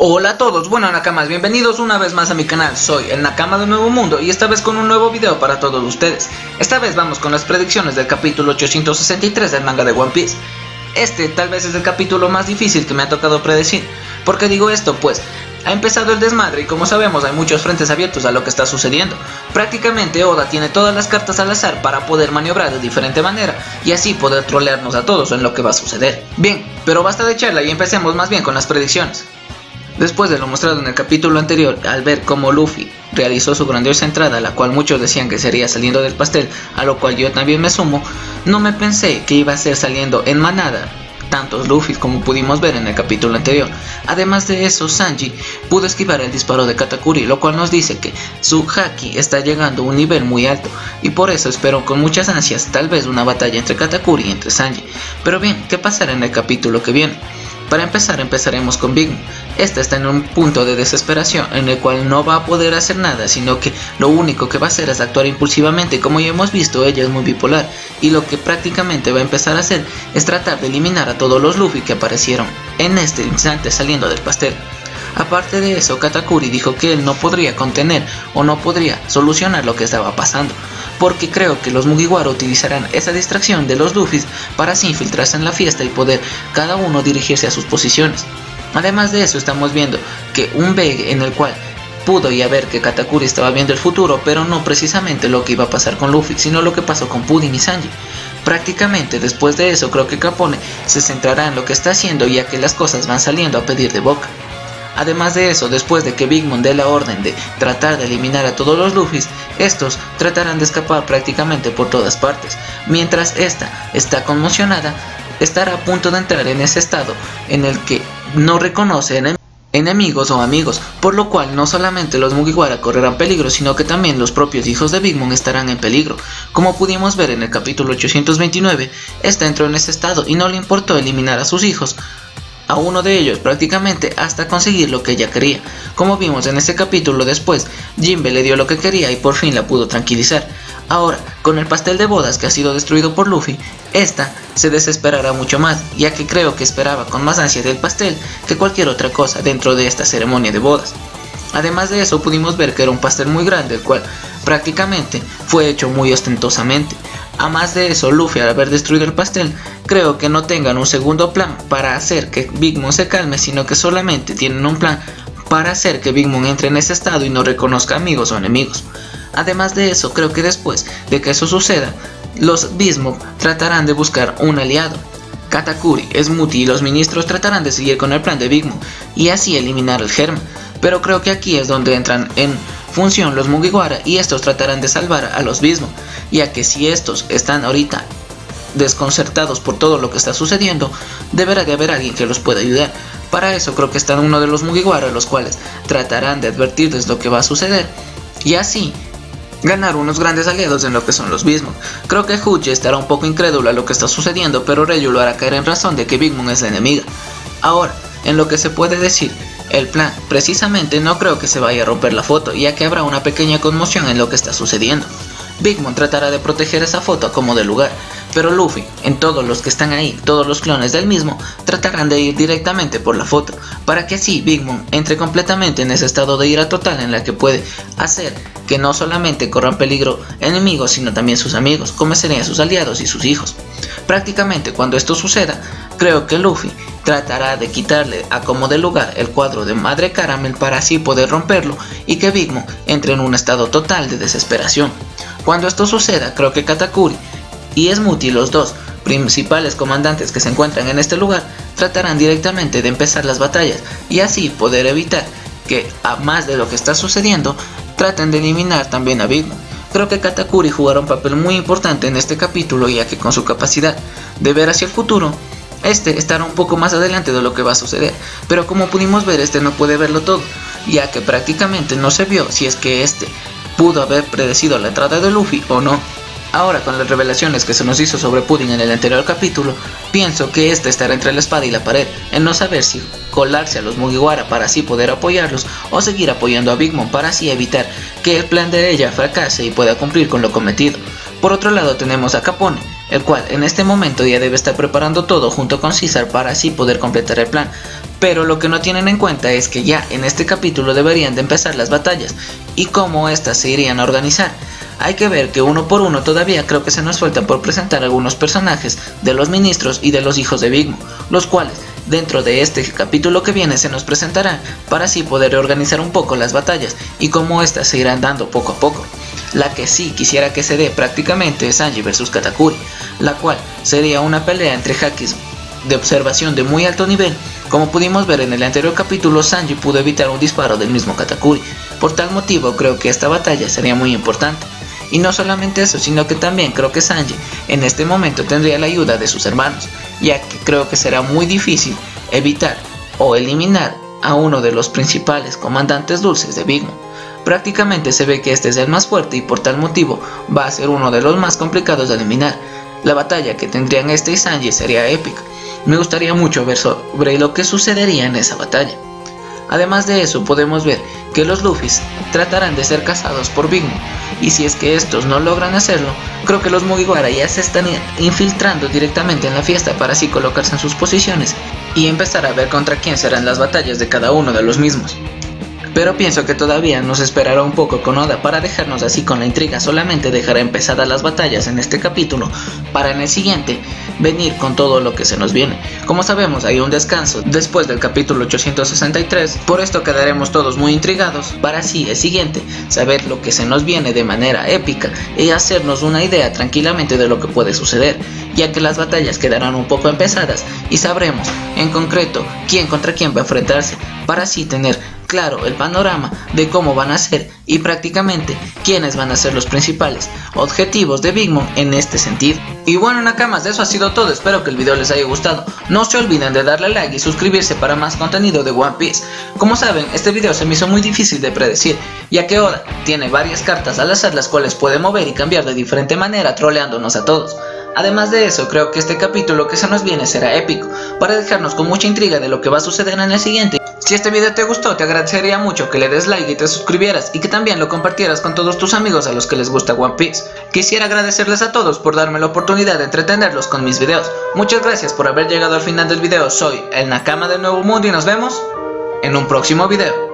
Hola a todos, bueno Nakamas, bienvenidos una vez más a mi canal, soy el Nakama de Nuevo Mundo y esta vez con un nuevo video para todos ustedes. Esta vez vamos con las predicciones del capítulo 863 del manga de One Piece. Este tal vez es el capítulo más difícil que me ha tocado predecir. ¿Por qué digo esto? Pues ha empezado el desmadre y como sabemos hay muchos frentes abiertos a lo que está sucediendo. Prácticamente Oda tiene todas las cartas al azar para poder maniobrar de diferente manera y así poder trolearnos a todos en lo que va a suceder. Bien, pero basta de charla y empecemos más bien con las predicciones. Después de lo mostrado en el capítulo anterior, al ver cómo Luffy realizó su grandiosa entrada, la cual muchos decían que sería saliendo del pastel, a lo cual yo también me sumo, no me pensé que iba a ser saliendo en manada, tantos Luffy como pudimos ver en el capítulo anterior. Además de eso, Sanji pudo esquivar el disparo de Katakuri, lo cual nos dice que su haki está llegando a un nivel muy alto, y por eso espero con muchas ansias tal vez una batalla entre Katakuri y entre Sanji. Pero bien, ¿qué pasará en el capítulo que viene? Para empezar, empezaremos con Big. Esta está en un punto de desesperación en el cual no va a poder hacer nada, sino que lo único que va a hacer es actuar impulsivamente. Como ya hemos visto, ella es muy bipolar y lo que prácticamente va a empezar a hacer es tratar de eliminar a todos los Luffy que aparecieron en este instante saliendo del pastel. Aparte de eso, Katakuri dijo que él no podría contener o no podría solucionar lo que estaba pasando, porque creo que los Mugiwara utilizarán esa distracción de los Luffy para así infiltrarse en la fiesta y poder cada uno dirigirse a sus posiciones. Además de eso, estamos viendo que un Beg en el cual pudo ya ver que Katakuri estaba viendo el futuro, pero no precisamente lo que iba a pasar con Luffy, sino lo que pasó con Pudding y Sanji. Prácticamente después de eso creo que Capone se centrará en lo que está haciendo ya que las cosas van saliendo a pedir de boca. Además de eso, después de que Big Mom dé la orden de tratar de eliminar a todos los Luffys, estos tratarán de escapar prácticamente por todas partes. Mientras esta está conmocionada, estará a punto de entrar en ese estado en el que no reconoce enemigos o amigos, por lo cual no solamente los Mugiwara correrán peligro, sino que también los propios hijos de Big Mom estarán en peligro. Como pudimos ver en el capítulo 829, esta entró en ese estado y no le importó eliminar a sus hijos, a uno de ellos prácticamente hasta conseguir lo que ella quería. Como vimos en ese capítulo después, Jimbe le dio lo que quería y por fin la pudo tranquilizar. Ahora, con el pastel de bodas que ha sido destruido por Luffy, esta se desesperará mucho más, ya que creo que esperaba con más ansia del pastel que cualquier otra cosa dentro de esta ceremonia de bodas. Además de eso, pudimos ver que era un pastel muy grande, el cual prácticamente fue hecho muy ostentosamente. A más de eso, Luffy al haber destruido el pastel, creo que no tengan un segundo plan para hacer que Big Mom se calme, sino que solamente tienen un plan para hacer que Big Mom entre en ese estado y no reconozca amigos o enemigos. Además de eso, creo que después de que eso suceda, los Bismuth tratarán de buscar un aliado. Katakuri, Smoothie y los ministros tratarán de seguir con el plan de Big Mom y así eliminar el germen. Pero creo que aquí es donde entran en función los Mugiwara y estos tratarán de salvar a los Bismuth, ya que si estos están ahorita desconcertados por todo lo que está sucediendo, deberá de haber alguien que los pueda ayudar. Para eso creo que están uno de los Mugiwara, los cuales tratarán de advertirles lo que va a suceder y así ganar unos grandes aliados en lo que son los Bismuth. Creo que Huji estará un poco incrédulo a lo que está sucediendo, pero Reyu lo hará caer en razón de que Big Mom es la enemiga. Ahora, en lo que se puede decir el plan. Precisamente no creo que se vaya a romper la foto, ya que habrá una pequeña conmoción en lo que está sucediendo. Big Mom tratará de proteger esa foto como de lugar, pero Luffy, en todos los que están ahí, todos los clones del mismo, tratarán de ir directamente por la foto, para que así Big Mom entre completamente en ese estado de ira total en la que puede hacer que no solamente corran peligro enemigos, sino también sus amigos, como serían sus aliados y sus hijos. Prácticamente cuando esto suceda, creo que Luffy tratará de quitarle a como de lugar el cuadro de Madre Caramel para así poder romperlo y que Big Mom entre en un estado total de desesperación. Cuando esto suceda, creo que Katakuri y Smoothie, los dos principales comandantes que se encuentran en este lugar, tratarán directamente de empezar las batallas y así poder evitar que, a más de lo que está sucediendo, traten de eliminar también a Big Mom. Creo que Katakuri jugará un papel muy importante en este capítulo ya que con su capacidad de ver hacia el futuro, este estará un poco más adelante de lo que va a suceder, pero como pudimos ver, este no puede verlo todo, ya que prácticamente no se vio si es que este pudo haber predecido la entrada de Luffy o no. Ahora con las revelaciones que se nos hizo sobre Pudding en el anterior capítulo, pienso que este estará entre la espada y la pared, en no saber si colarse a los Mugiwara para así poder apoyarlos o seguir apoyando a Big Mom para así evitar que el plan de ella fracase y pueda cumplir con lo cometido. Por otro lado tenemos a Capone, el cual en este momento ya debe estar preparando todo junto con César para así poder completar el plan. Pero lo que no tienen en cuenta es que ya en este capítulo deberían de empezar las batallas y cómo éstas se irían a organizar. Hay que ver que uno por uno todavía creo que se nos falta por presentar algunos personajes de los ministros y de los hijos de Big los cuales dentro de este capítulo que viene se nos presentarán para así poder organizar un poco las batallas y cómo éstas se irán dando poco a poco. La que sí quisiera que se dé prácticamente es Sanji vs Katakuri, la cual sería una pelea entre hackers de observación de muy alto nivel. Como pudimos ver en el anterior capítulo, Sanji pudo evitar un disparo del mismo Katakuri. Por tal motivo creo que esta batalla sería muy importante. Y no solamente eso, sino que también creo que Sanji en este momento tendría la ayuda de sus hermanos, ya que creo que será muy difícil evitar o eliminar a uno de los principales comandantes dulces de Big Mom. Prácticamente se ve que este es el más fuerte y por tal motivo va a ser uno de los más complicados de eliminar. La batalla que tendrían este y Sanji sería épica. Me gustaría mucho ver sobre lo que sucedería en esa batalla. Además de eso, podemos ver que los Luffys tratarán de ser cazados por Big y si es que estos no logran hacerlo, creo que los Mugiwara ya se están infiltrando directamente en la fiesta para así colocarse en sus posiciones y empezar a ver contra quién serán las batallas de cada uno de los mismos. Pero pienso que todavía nos esperará un poco con Oda para dejarnos así con la intriga, solamente dejará empezadas las batallas en este capítulo, para en el siguiente venir con todo lo que se nos viene. Como sabemos hay un descanso después del capítulo 863, por esto quedaremos todos muy intrigados para así el siguiente saber lo que se nos viene de manera épica y hacernos una idea tranquilamente de lo que puede suceder, ya que las batallas quedarán un poco empezadas y sabremos en concreto quién contra quién va a enfrentarse para así tener claro el panorama de cómo van a ser y prácticamente quiénes van a ser los principales objetivos de Big Mom en este sentido. Y bueno nakamas, eso ha sido todo, espero que el video les haya gustado. No se olviden de darle like y suscribirse para más contenido de One Piece. Como saben, este video se me hizo muy difícil de predecir, ya que Oda tiene varias cartas al azar las cuales puede mover y cambiar de diferente manera troleándonos a todos. Además de eso, creo que este capítulo que se nos viene será épico, para dejarnos con mucha intriga de lo que va a suceder en el siguiente. Si este video te gustó, te agradecería mucho que le des like y te suscribieras y que también lo compartieras con todos tus amigos a los que les gusta One Piece. Quisiera agradecerles a todos por darme la oportunidad de entretenerlos con mis videos. Muchas gracias por haber llegado al final del video. Soy el Nakama del Nuevo Mundo y nos vemos en un próximo video.